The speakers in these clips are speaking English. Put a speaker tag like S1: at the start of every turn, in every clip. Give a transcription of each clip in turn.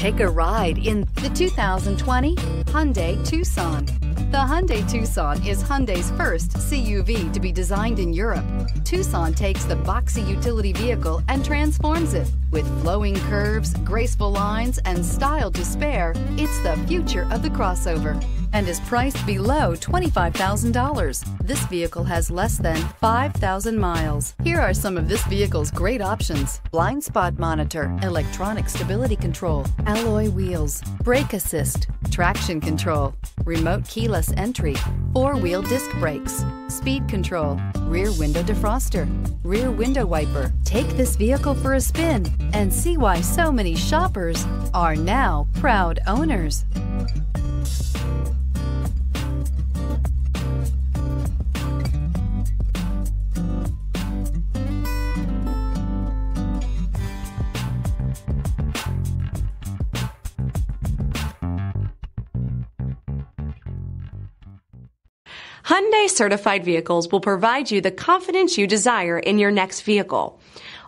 S1: Take a ride in the 2020 Hyundai Tucson. The Hyundai Tucson is Hyundai's first CUV to be designed in Europe. Tucson takes the boxy utility vehicle and transforms it. With flowing curves, graceful lines, and style to spare, it's the future of the crossover and is priced below $25,000. This vehicle has less than 5,000 miles. Here are some of this vehicle's great options. Blind spot monitor, electronic stability control, alloy wheels, brake assist, traction control, remote keyless entry, four-wheel disc brakes, speed control, rear window defroster, rear window wiper. Take this vehicle for a spin and see why so many shoppers are now proud owners.
S2: Hyundai certified vehicles will provide you the confidence you desire in your next vehicle.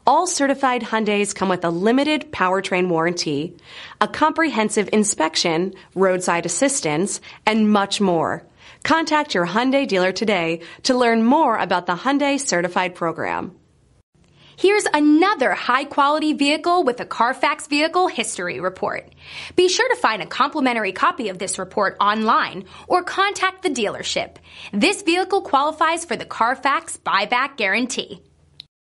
S2: All certified Hyundais come with a limited powertrain warranty, a comprehensive inspection, roadside assistance, and much more. Contact your Hyundai dealer today to learn more about the Hyundai Certified Program.
S3: Here's another high quality vehicle with a Carfax Vehicle History Report. Be sure to find a complimentary copy of this report online or contact the dealership. This vehicle qualifies for the Carfax Buyback Guarantee.